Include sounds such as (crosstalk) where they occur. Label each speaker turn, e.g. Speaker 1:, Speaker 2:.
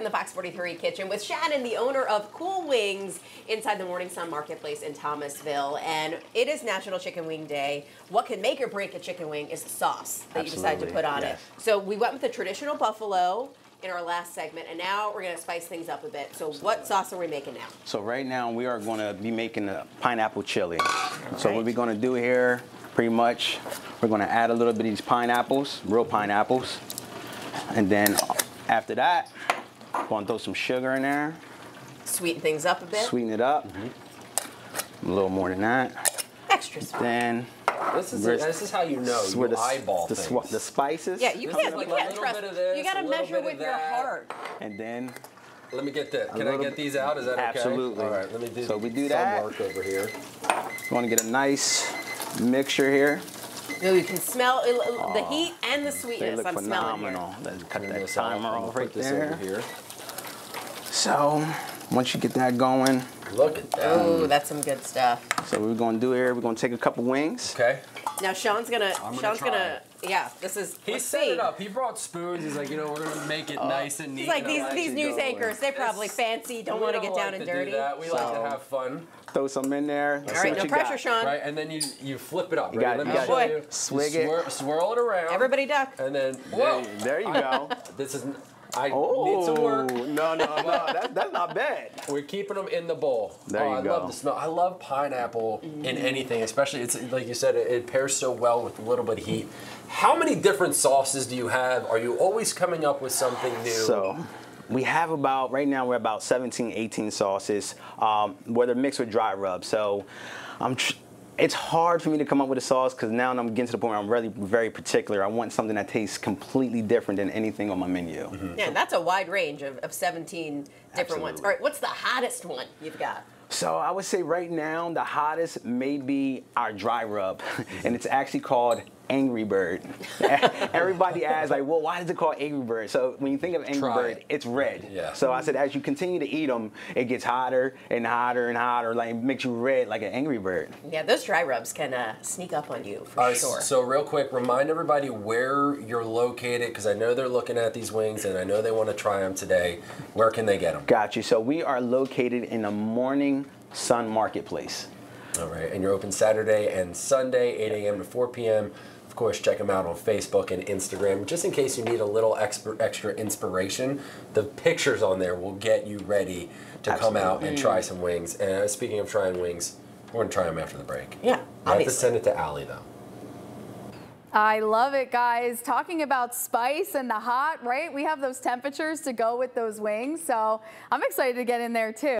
Speaker 1: in the Fox 43 kitchen with Shannon, the owner of Cool Wings inside the Morning Sun Marketplace in Thomasville. And it is National Chicken Wing Day. What can make or break a chicken wing is the sauce that you decide to put on
Speaker 2: yes.
Speaker 1: it. So we went with the traditional buffalo in our last segment, and now we're going to spice things up a bit. So what sauce are we making now?
Speaker 2: So right now we are going to be making a pineapple chili. So
Speaker 1: right.
Speaker 2: what we're going to do here, pretty much, we're going to add a little bit of these pineapples, real pineapples, and then after that, going to throw some sugar in there,
Speaker 1: Sweeten things up a bit.
Speaker 2: sweeten it up,
Speaker 1: Mm-hmm.
Speaker 2: a little more than that.
Speaker 1: Extra sweet.
Speaker 2: Then
Speaker 3: This is
Speaker 2: Where's-
Speaker 3: this is how you know
Speaker 2: where
Speaker 3: you
Speaker 2: the,
Speaker 3: eyeball
Speaker 2: the,
Speaker 3: things.
Speaker 2: the spices.
Speaker 1: Yeah, you
Speaker 3: This
Speaker 1: can't,
Speaker 3: like
Speaker 1: you can't trust.
Speaker 3: this,
Speaker 1: you got to measure
Speaker 3: bit
Speaker 1: with your heart.
Speaker 2: And then
Speaker 3: Let me get that. Can I get these out? Is that okay?
Speaker 2: Absolutely.
Speaker 3: All right, let me do
Speaker 2: So we do
Speaker 3: some
Speaker 2: that.
Speaker 3: work over here.
Speaker 2: we want to get a nice mixture here.
Speaker 1: No, you can smell it- the heat and the sweetness.
Speaker 2: They
Speaker 1: sweetness.
Speaker 2: look
Speaker 1: I'm smelling
Speaker 2: phenomenal. Let's cut that
Speaker 3: this off.
Speaker 2: timer
Speaker 3: I'm
Speaker 2: off
Speaker 3: put
Speaker 2: right
Speaker 3: this
Speaker 2: there.
Speaker 3: over here.
Speaker 2: So once you get that going,
Speaker 3: Look at that.
Speaker 1: Oh, that's some good stuff.
Speaker 2: so what we're gonna do here, we're gonna take a couple wings.
Speaker 3: Okay.
Speaker 1: Now Sean's gonna.
Speaker 3: I'm gonna
Speaker 1: Sean's gonna. Yeah, this is.
Speaker 3: He set
Speaker 1: see.
Speaker 3: it up. He brought spoons. He's like, you know, we're gonna make it oh. nice and neat.
Speaker 1: He's like these these news anchors. They're probably
Speaker 3: It's-
Speaker 1: fancy. Don't want to
Speaker 3: don't
Speaker 1: get down
Speaker 3: like
Speaker 1: and
Speaker 3: to do
Speaker 1: dirty.
Speaker 3: that. We like to have fun,
Speaker 2: Throw some in there. Let's
Speaker 1: All
Speaker 2: what
Speaker 1: no
Speaker 2: you
Speaker 1: pressure,
Speaker 2: got.
Speaker 1: Sean.
Speaker 3: right? And then you you flip it up.
Speaker 2: You
Speaker 3: Ready?
Speaker 2: got-
Speaker 3: Let
Speaker 2: you
Speaker 3: me
Speaker 2: got
Speaker 3: show
Speaker 1: it.
Speaker 3: Oh, you.
Speaker 2: Swig
Speaker 3: you
Speaker 2: it.
Speaker 3: swir- swirl it around.
Speaker 1: Everybody duck.
Speaker 3: And then
Speaker 2: There,
Speaker 3: whoa.
Speaker 2: there you go. (laughs)
Speaker 3: This is. I
Speaker 2: Oh,
Speaker 3: need some work.
Speaker 2: no, no, no, (laughs) that, that's not bad.
Speaker 3: We're keeping them in the bowl.
Speaker 2: There
Speaker 3: oh,
Speaker 2: you
Speaker 3: I
Speaker 2: go.
Speaker 3: love the smell. I love pineapple in anything, especially it's like you said, it, it pairs so well with a little bit of heat. How many different sauces do you have? Are you always coming up with something new?
Speaker 2: So we have about, right now we're about 17, 18 sauces, um, where they're mixed with dry rub. So I'm, tr- it's hard for me to come up with a sauce because now I'm getting to the point where I'm really very particular. I want something that tastes completely different than anything on my menu.
Speaker 3: Mm-hmm.
Speaker 1: Yeah, that's a wide range of, of 17 different ones. All right, what's the hottest one you've got?
Speaker 2: So I would say right now the hottest may be our dry rub, (laughs) and it's actually called Angry Bird. (laughs) Everybody asks like, well, why is it called Angry Bird? So when you think of Angry
Speaker 3: Try
Speaker 2: Bird,
Speaker 3: it.
Speaker 2: it's red.
Speaker 3: Yeah.
Speaker 2: So I said as you continue to eat them, it gets hotter and hotter and hotter, like it makes you red like an Angry Bird.
Speaker 1: Yeah, those dry rubs can uh, sneak up on you for
Speaker 3: All right,
Speaker 1: sure.
Speaker 3: so real quick, remind everybody where you're located because I know they're looking at these wings and I know they want to try them today. Where can they get them?
Speaker 2: Got you. So we are located in the Morning Sun Marketplace.
Speaker 3: All right, and you're open Saturday and Sunday, 8 a.m. to 4 p.m. Of course, check them out on Facebook and Instagram. Just in case you need a little extra, extra inspiration, the pictures on there will get you ready to come out and try some wings. And uh, speaking of trying wings, we're gonna try them after the break.
Speaker 1: Yeah,
Speaker 3: I have to send it to Allie though.
Speaker 4: I love it, guys. Talking about spice and the hot, right? We have those temperatures to go with those wings. So I'm excited to get in there too.